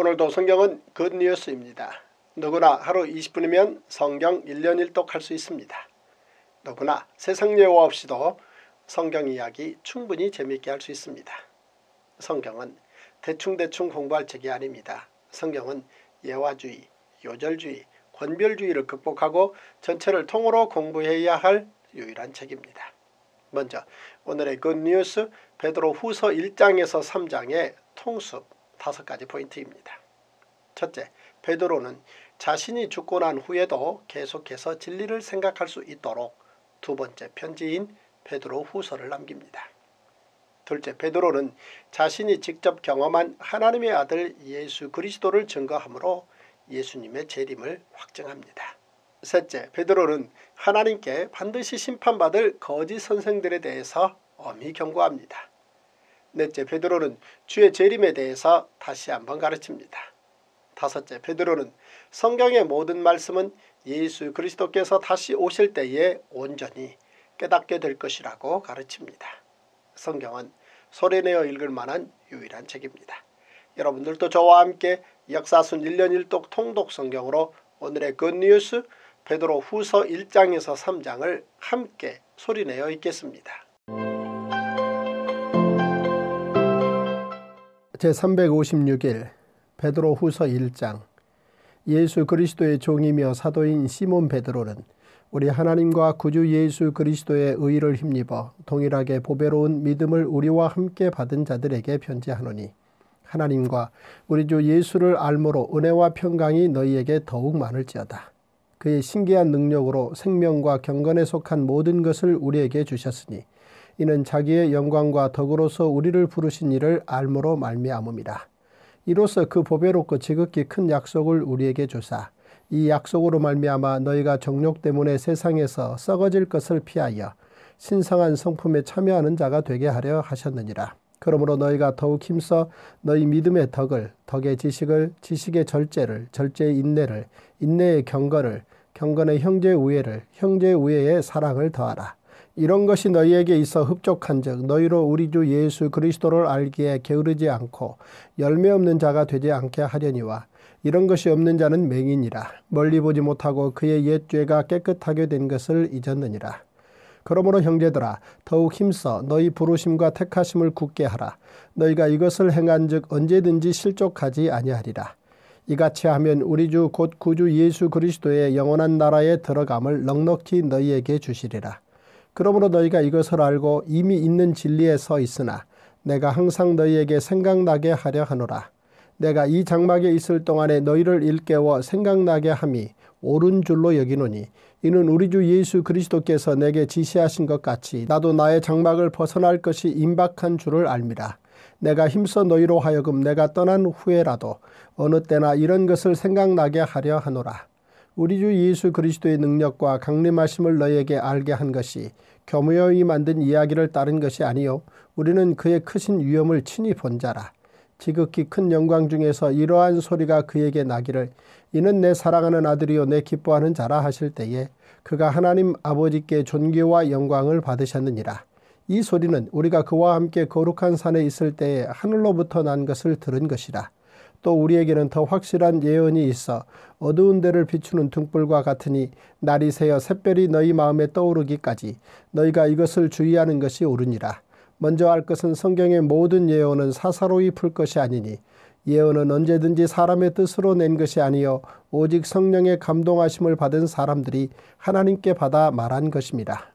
오늘도 성경은 굿뉴스입니다. 누구나 하루 20분이면 성경 1년 1독 할 수 있습니다. 누구나 세상 예화 없이도 성경 이야기 충분히 재미있게 할 수 있습니다. 성경은 대충대충 공부할 책이 아닙니다. 성경은 예화주의, 요절주의, 권별주의를 극복하고 전체를 통으로 공부해야 할 유일한 책입니다. 먼저 오늘의 굿뉴스 베드로 후서 1장에서 3장의 통습 다섯 가지 포인트입니다. 첫째, 베드로는 자신이 죽고 난 후에도 계속해서 진리를 생각할 수 있도록 두 번째 편지인 베드로 후서를 남깁니다. 둘째, 베드로는 자신이 직접 경험한 하나님의 아들 예수 그리스도를 증거하므로 예수님의 재림을 확증합니다. 셋째, 베드로는 하나님께 반드시 심판받을 거짓 선생들에 대해서 엄히 경고합니다. 넷째, 베드로는 주의 재림에 대해서 다시 한번 가르칩니다. 다섯째, 베드로는 성경의 모든 말씀은 예수 그리스도께서 다시 오실 때에 온전히 깨닫게 될 것이라고 가르칩니다. 성경은 소리내어 읽을 만한 유일한 책입니다. 여러분들도 저와 함께 역사순 1년 1독 통독 성경으로 오늘의 굿뉴스 베드로 후서 1장에서 3장을 함께 소리내어 읽겠습니다. 제356일 베드로 후서 1장 예수 그리스도의 종이며 사도인 시몬 베드로는 우리 하나님과 구주 예수 그리스도의 의를 힘입어 동일하게 보배로운 믿음을 우리와 함께 받은 자들에게 편지하노니 하나님과 우리 주 예수를 알므로 은혜와 평강이 너희에게 더욱 많을지어다. 그의 신기한 능력으로 생명과 경건에 속한 모든 것을 우리에게 주셨으니 이는 자기의 영광과 덕으로서 우리를 부르신 이를 알므로 말미암음이라. 이로써 그 보배롭고 지극히 큰 약속을 우리에게 주사 이 약속으로 말미암아 너희가 정욕 때문에 세상에서 썩어질 것을 피하여 신성한 성품에 참여하는 자가 되게 하려 하셨느니라. 그러므로 너희가 더욱 힘써 너희 믿음의 덕을 덕의 지식을 지식의 절제를 절제의 인내를 인내의 경건을 경건의 형제 우애를 형제 우애의 사랑을 더하라. 이런 것이 너희에게 있어 흡족한즉 너희로 우리 주 예수 그리스도를 알기에 게으르지 않고 열매 없는 자가 되지 않게 하려니와 이런 것이 없는 자는 맹인이라 멀리 보지 못하고 그의 옛 죄가 깨끗하게 된 것을 잊었느니라. 그러므로 형제들아 더욱 힘써 너희 부르심과 택하심을 굳게 하라. 너희가 이것을 행한즉 언제든지 실족하지 아니하리라. 이같이 하면 우리 주 곧 구주 예수 그리스도의 영원한 나라에 들어감을 넉넉히 너희에게 주시리라. 그러므로 너희가 이것을 알고 이미 있는 진리에 서 있으나 내가 항상 너희에게 생각나게 하려 하노라. 내가 이 장막에 있을 동안에 너희를 일깨워 생각나게 함이 옳은 줄로 여기노니 이는 우리 주 예수 그리스도께서 내게 지시하신 것 같이 나도 나의 장막을 벗어날 것이 임박한 줄을 알미라. 내가 힘써 너희로 하여금 내가 떠난 후에라도 어느 때나 이런 것을 생각나게 하려 하노라. 우리 주 예수 그리스도의 능력과 강림하심을 너희에게 알게 한 것이 교무여이 만든 이야기를 따른 것이 아니요 우리는 그의 크신 위엄을 친히 본 자라. 지극히 큰 영광 중에서 이러한 소리가 그에게 나기를 이는 내 사랑하는 아들이요 내 기뻐하는 자라 하실 때에 그가 하나님 아버지께 존귀와 영광을 받으셨느니라. 이 소리는 우리가 그와 함께 거룩한 산에 있을 때에 하늘로부터 난 것을 들은 것이라. 또 우리에게는 더 확실한 예언이 있어 어두운 데를 비추는 등불과 같으니 날이 새어 샛별이 너희 마음에 떠오르기까지 너희가 이것을 주의하는 것이 옳으니라. 먼저 할 것은 성경의 모든 예언은 사사로이 풀 것이 아니니 예언은 언제든지 사람의 뜻으로 낸 것이 아니요 오직 성령의 감동하심을 받은 사람들이 하나님께 받아 말한 것입니다.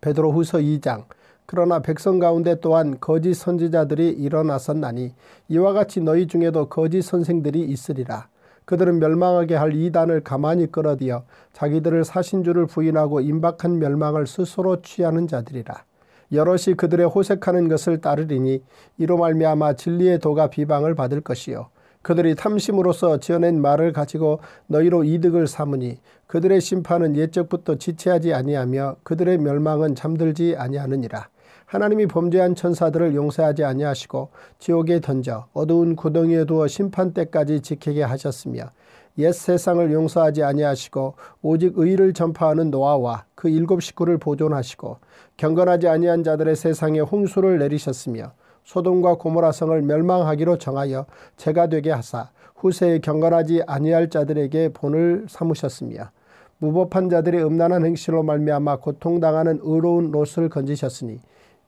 베드로 후서 2장 그러나 백성 가운데 또한 거짓 선지자들이 일어났었나니 이와 같이 너희 중에도 거짓 선생들이 있으리라. 그들은 멸망하게 할 이단을 가만히 끌어들여 자기들을 사신주를 부인하고 임박한 멸망을 스스로 취하는 자들이라. 여럿이 그들의 호색하는 것을 따르리니 이로 말미암아 진리의 도가 비방을 받을 것이요 그들이 탐심으로써 지어낸 말을 가지고 너희로 이득을 삼으니 그들의 심판은 옛적부터 지체하지 아니하며 그들의 멸망은 잠들지 아니하느니라. 하나님이 범죄한 천사들을 용서하지 아니하시고 지옥에 던져 어두운 구덩이에 두어 심판 때까지 지키게 하셨으며 옛 세상을 용서하지 아니하시고 오직 의를 전파하는 노아와 그 일곱 식구를 보존하시고 경건하지 아니한 자들의 세상에 홍수를 내리셨으며 소돔과 고모라 성을 멸망하기로 정하여 죄가 되게 하사 후세에 경건하지 아니할 자들에게 본을 삼으셨으며 무법한 자들의 음란한 행실로 말미암아 고통당하는 의로운 롯을 건지셨으니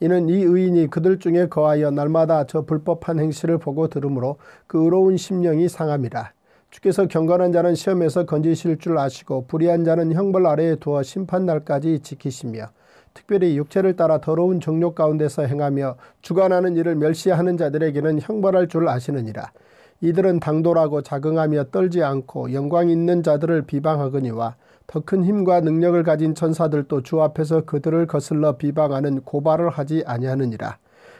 이는 이 의인이 그들 중에 거하여 날마다 저 불법한 행실을 보고 들으므로 그 의로운 심령이 상함이라. 주께서 경건한 자는 시험에서 건지실 줄 아시고 불의한 자는 형벌 아래에 두어 심판날까지 지키시며 특별히 육체를 따라 더러운 정욕 가운데서 행하며 주관하는 일을 멸시하는 자들에게는 형벌할 줄 아시느니라. 이들은 당돌하고 자긍하며 떨지 않고 영광 있는 자들을 비방하거니와 더 큰 힘과 능력을 가진 천사들도 주 앞에서 그들을 거슬러 비방하는 고발을 하지 아니하느니라.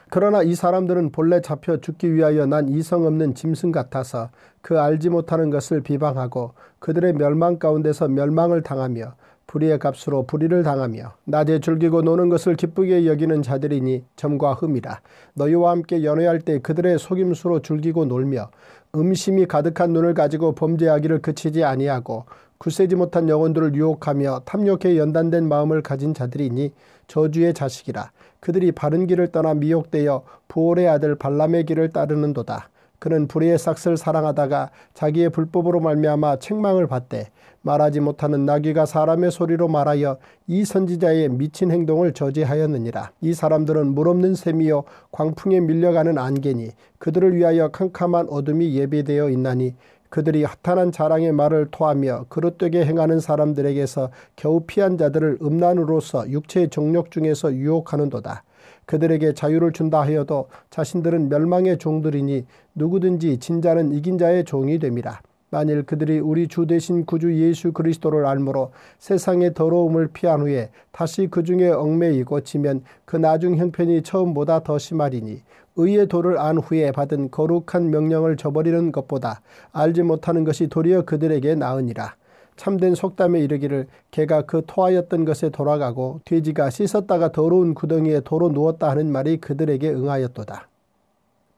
그러나 이 사람들은 본래 잡혀 죽기 위하여 난 이성 없는 짐승 같아서 그 알지 못하는 것을 비방하고 그들의 멸망 가운데서 멸망을 당하며 불의의 값으로 불의를 당하며 낮에 즐기고 노는 것을 기쁘게 여기는 자들이니 점과 흠이라 너희와 함께 연회할 때 그들의 속임수로 즐기고 놀며 음심이 가득한 눈을 가지고 범죄하기를 그치지 아니하고 굳세지 못한 영혼들을 유혹하며 탐욕에 연단된 마음을 가진 자들이니 저주의 자식이라 그들이 바른 길을 떠나 미혹되어 부올의 아들 발람의 길을 따르는도다. 그는 불의의 싹을 사랑하다가 자기의 불법으로 말미암아 책망을 받되 말하지 못하는 나귀가 사람의 소리로 말하여 이 선지자의 미친 행동을 저지하였느니라. 이 사람들은 물없는 샘이요 광풍에 밀려가는 안개니 그들을 위하여 캄캄한 어둠이 예비되어 있나니 그들이 허탄한 자랑의 말을 토하며 그릇되게 행하는 사람들에게서 겨우 피한 자들을 음란으로서 육체의 정력 중에서 유혹하는도다. 그들에게 자유를 준다 하여도 자신들은 멸망의 종들이니 누구든지 진자는 이긴 자의 종이 됨이라. 만일 그들이 우리 주 대신 구주 예수 그리스도를 알므로 세상의 더러움을 피한 후에 다시 그 중에 얽매이고 치면 그 나중 형편이 처음보다 더 심하리니 의의 도를 안 후에 받은 거룩한 명령을 저버리는 것보다 알지 못하는 것이 도리어 그들에게 나으니라. 참된 속담에 이르기를 개가 그 토하였던 것에 돌아가고 돼지가 씻었다가 더러운 구덩이에 도로 누웠다 하는 말이 그들에게 응하였도다.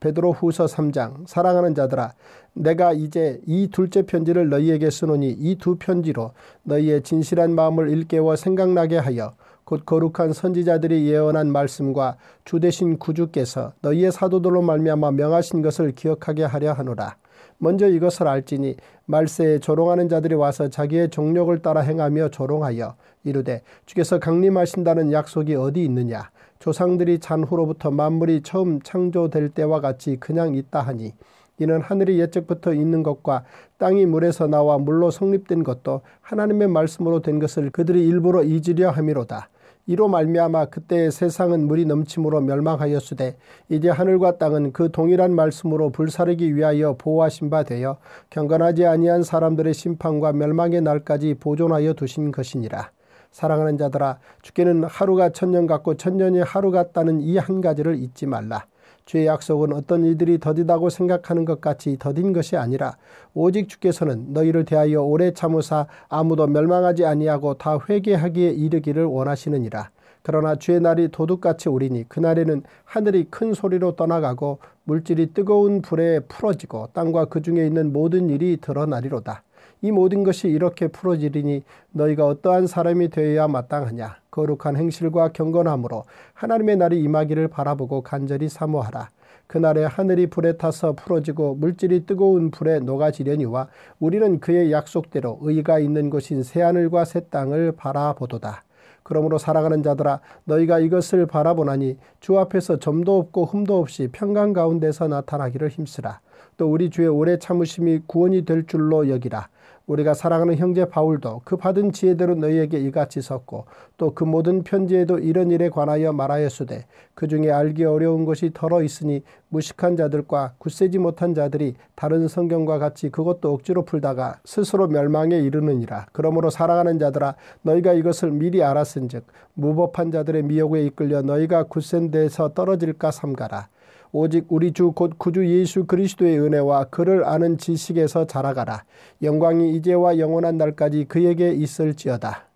베드로 후서 3장 사랑하는 자들아 내가 이제 이 둘째 편지를 너희에게 쓰노니 이 두 편지로 너희의 진실한 마음을 일깨워 생각나게 하여 곧 거룩한 선지자들이 예언한 말씀과 주 대신 구주께서 너희의 사도들로 말미암아 명하신 것을 기억하게 하려 하노라. 먼저 이것을 알지니 말세에 조롱하는 자들이 와서 자기의 종력을 따라 행하며 조롱하여 이르되 주께서 강림하신다는 약속이 어디 있느냐 조상들이 잔 후로부터 만물이 처음 창조될 때와 같이 그냥 있다 하니 이는 하늘이 예적부터 있는 것과 땅이 물에서 나와 물로 성립된 것도 하나님의 말씀으로 된 것을 그들이 일부러 잊으려 함이로다. 이로 말미암아 그때의 세상은 물이 넘침으로 멸망하였으되 이제 하늘과 땅은 그 동일한 말씀으로 불사르기 위하여 보호하신 바 되어 경건하지 아니한 사람들의 심판과 멸망의 날까지 보존하여 두신 것이니라. 사랑하는 자들아 주께는 하루가 천년 같고 천년이 하루 같다는 이 한 가지를 잊지 말라. 주의 약속은 어떤 이들이 더디다고 생각하는 것 같이 더딘 것이 아니라 오직 주께서는 너희를 대하여 오래 참으사 아무도 멸망하지 아니하고 다 회개하기에 이르기를 원하시느니라. 그러나 주의 날이 도둑같이 오리니 그날에는 하늘이 큰 소리로 떠나가고 물질이 뜨거운 불에 풀어지고 땅과 그 중에 있는 모든 일이 드러나리로다. 이 모든 것이 이렇게 풀어지리니 너희가 어떠한 사람이 되어야 마땅하냐. 거룩한 행실과 경건함으로 하나님의 날이 임하기를 바라보고 간절히 사모하라. 그날에 하늘이 불에 타서 풀어지고 물질이 뜨거운 불에 녹아지려니와 우리는 그의 약속대로 의가 있는 곳인 새하늘과 새 땅을 바라보도다. 그러므로 사랑하는 자들아 너희가 이것을 바라보나니 주 앞에서 점도 없고 흠도 없이 평강 가운데서 나타나기를 힘쓰라. 또 우리 주의 오래 참으심이 구원이 될 줄로 여기라. 우리가 사랑하는 형제 바울도 그 받은 지혜대로 너희에게 이같이 썼고 또 그 모든 편지에도 이런 일에 관하여 말하였으되 그 중에 알기 어려운 것이 덜어 있으니 무식한 자들과 굳세지 못한 자들이 다른 성경과 같이 그것도 억지로 풀다가 스스로 멸망에 이르느니라. 그러므로 사랑하는 자들아 너희가 이것을 미리 알았은즉 무법한 자들의 미혹에 이끌려 너희가 굳센 데서 떨어질까 삼가라. 오직 우리 주 곧 구주 예수 그리스도의 은혜와 그를 아는 지식에서 자라가라. 영광이 이제와 영원한 날까지 그에게 있을지어다.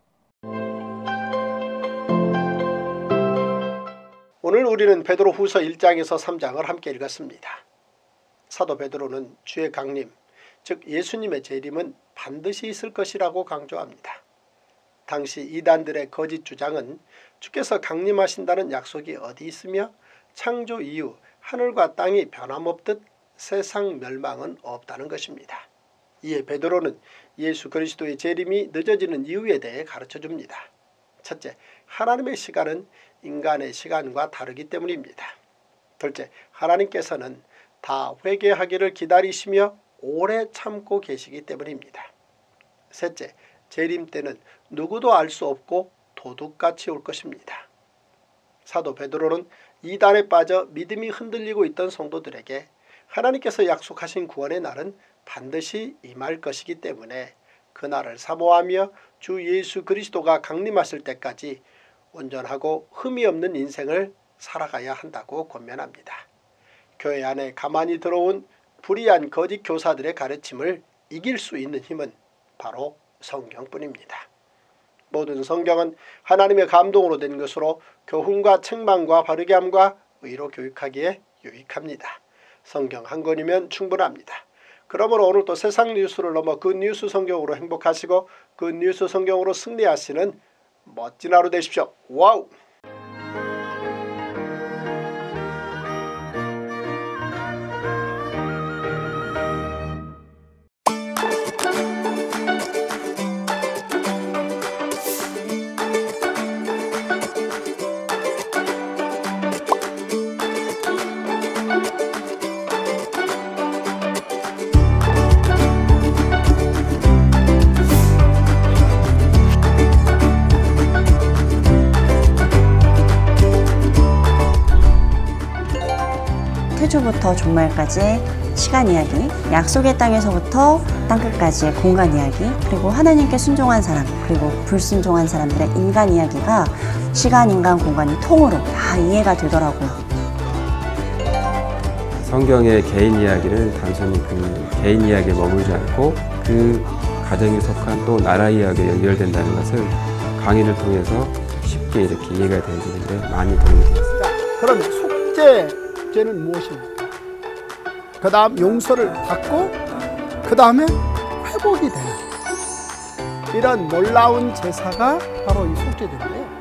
오늘 우리는 베드로 후서 1장에서 3장을 함께 읽었습니다. 사도 베드로는 주의 강림, 즉 예수님의 재림은 반드시 있을 것이라고 강조합니다. 당시 이단들의 거짓 주장은 주께서 강림하신다는 약속이 어디 있으며 창조 이후 하늘과 땅이 변함없듯 세상 멸망은 없다는 것입니다. 이에 베드로는 예수 그리스도의 재림이 늦어지는 이유에 대해 가르쳐줍니다. 첫째, 하나님의 시간은 인간의 시간과 다르기 때문입니다. 둘째, 하나님께서는 다 회개하기를 기다리시며 오래 참고 계시기 때문입니다. 셋째, 재림 때는 누구도 알 수 없고 도둑같이 올 것입니다. 사도 베드로는 이단에 빠져 믿음이 흔들리고 있던 성도들에게 하나님께서 약속하신 구원의 날은 반드시 임할 것이기 때문에 그날을 사모하며 주 예수 그리스도가 강림하실 때까지 온전하고 흠이 없는 인생을 살아가야 한다고 권면합니다. 교회 안에 가만히 들어온 불의한 거짓 교사들의 가르침을 이길 수 있는 힘은 바로 성경뿐입니다. 모든 성경은 하나님의 감동으로 된 것으로 교훈과 책망과 바르게함과 의로 교육하기에 유익합니다. 성경 한 권이면 충분합니다. 그러므로 오늘 또 세상 뉴스를 넘어 그 뉴스 성경으로 행복하시고 그 뉴스 성경으로 승리하시는 멋진 하루 되십시오. 와우! 태초부터 종말까지의 시간 이야기, 약속의 땅에서부터 땅끝까지의 공간 이야기, 그리고 하나님께 순종한 사람, 그리고 불순종한 사람들의 인간 이야기가 시간, 인간, 공간이 통으로 다 이해가 되더라고요. 성경의 개인 이야기를 단순히 그 개인 이야기에 머물지 않고 그 가정에 속한 또 나라 이야기에 연결된다는 것을 강의를 통해서 쉽게 이렇게 이해가 되어지는데 많이 도움이 되었습니다. 그럼 속죄 죄는 무엇입니까? 그 다음 용서를 받고 그 다음에 회복이 되는 이런 놀라운 제사가 바로 이 속죄제인데요.